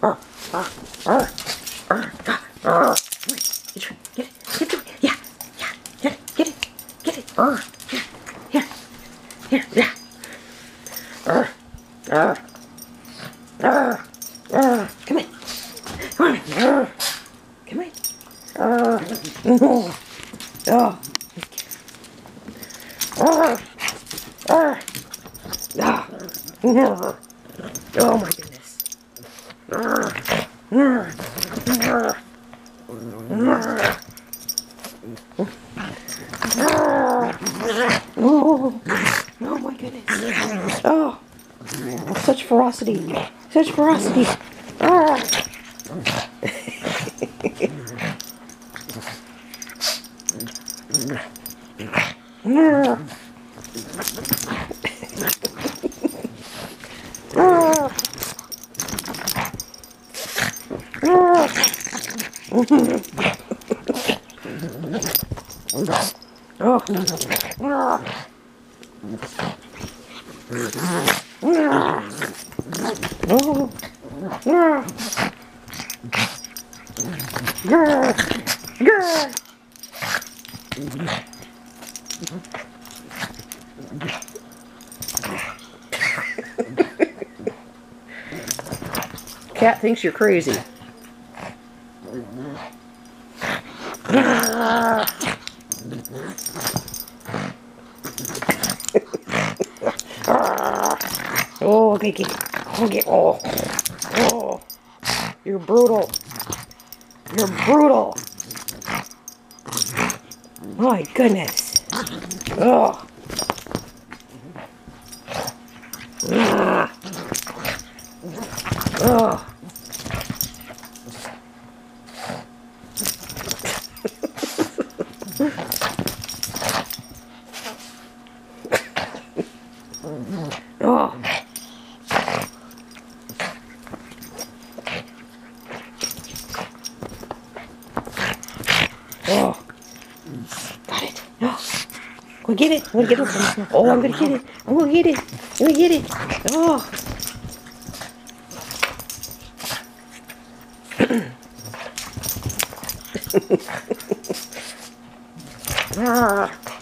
Oh, oh. Ah. Oh my goodness. Oh, my goodness. Oh, such ferocity. Such ferocity. Ah. Oh. Cat thinks you're crazy. Oh, okay, okay, okay. Oh, oh, you're brutal. You're brutal. My goodness. Oh. Ah. Oh. Oh. Oh. Got it. Oh. Go get it. I'm gonna get it. Oh, I'm gonna get it. I'm gonna get it. I'm gonna get it. Oh. ah.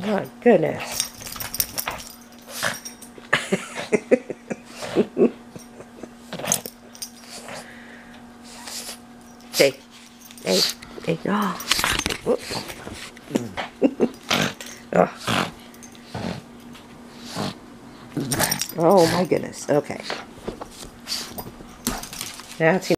My goodness. hey, hey, hey, oh. Oh. My goodness. Okay. That's